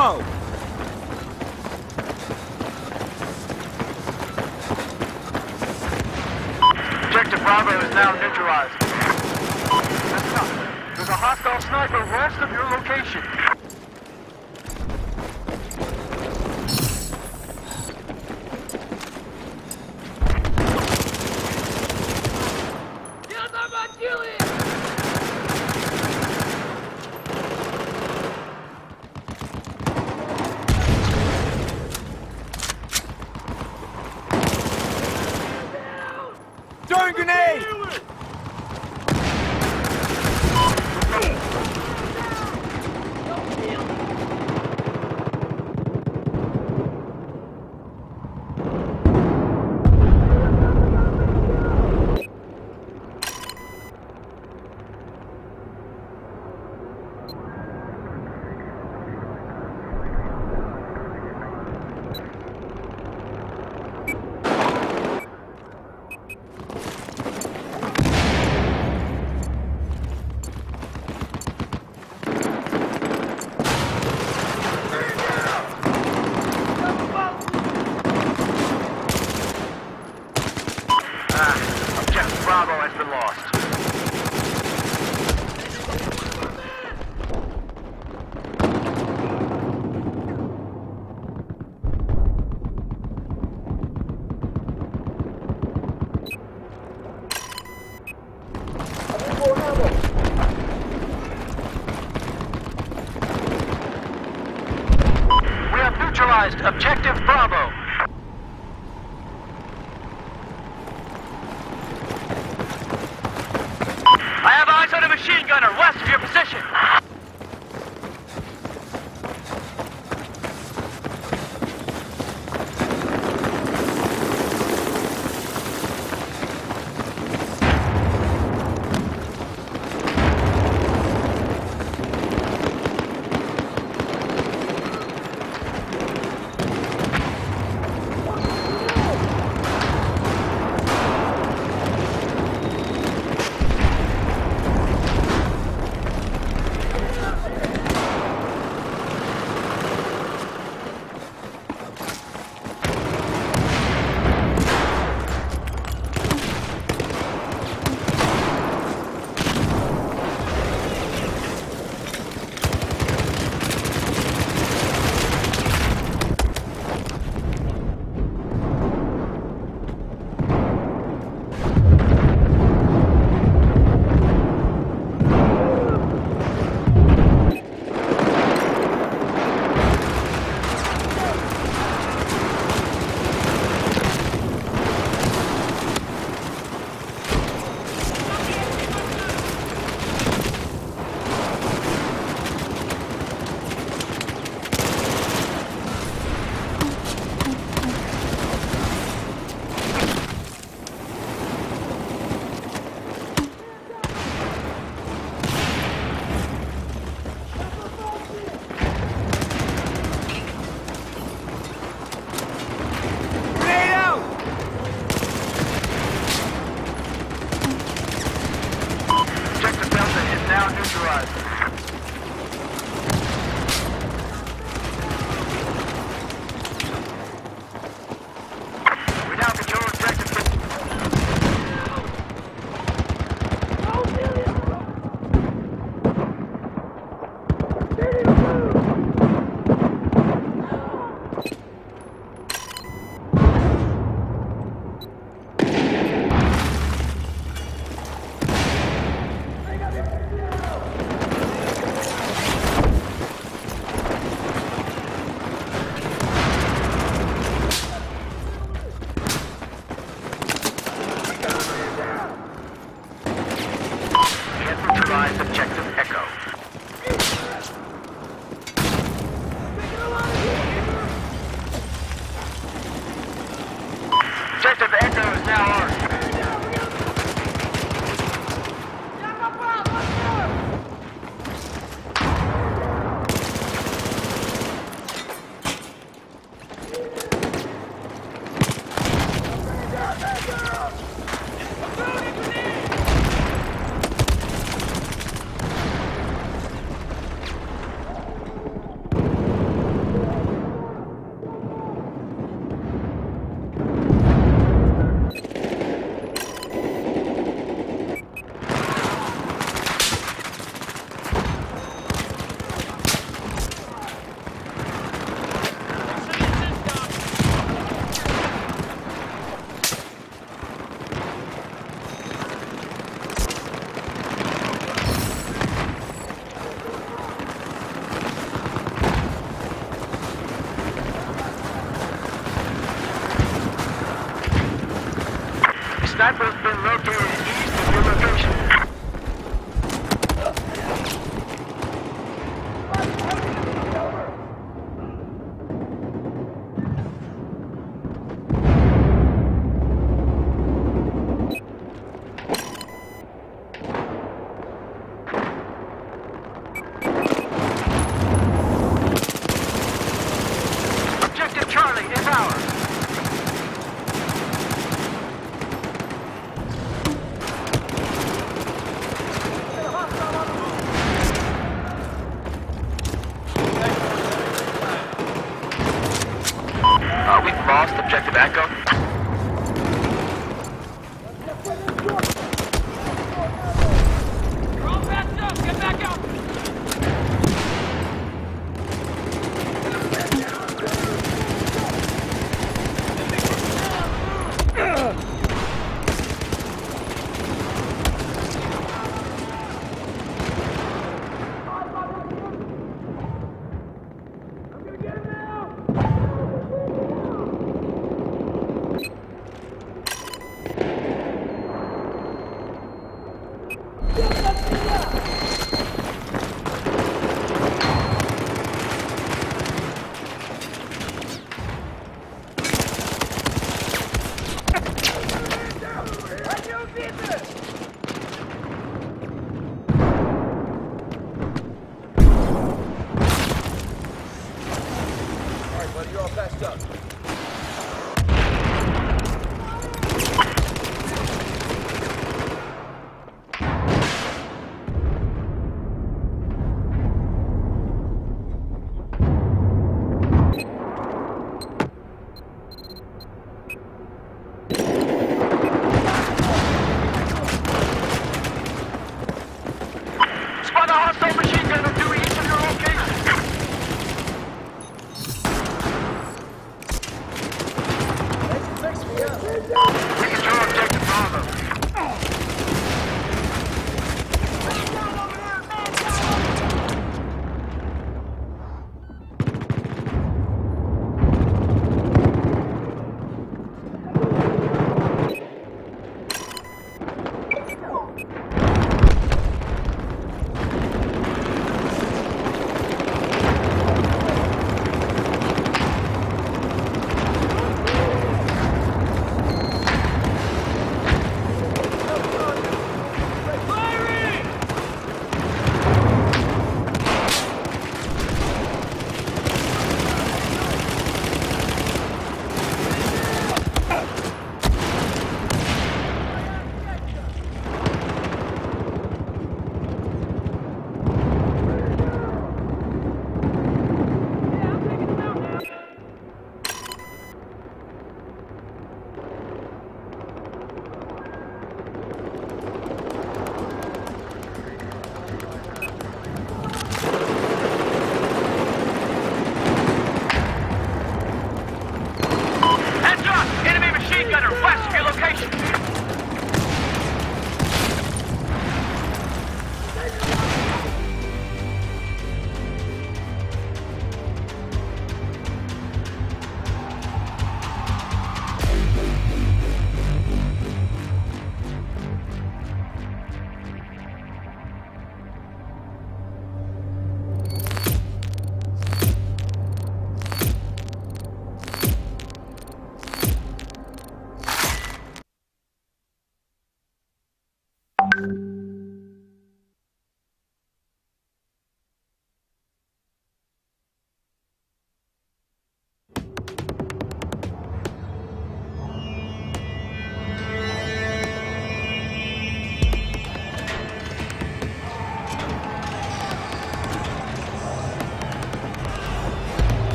ammo! Objective Bravo is now neutralized. There's a hostile sniper west of your location. Bravo has been lost. neutralized. Sniper's been located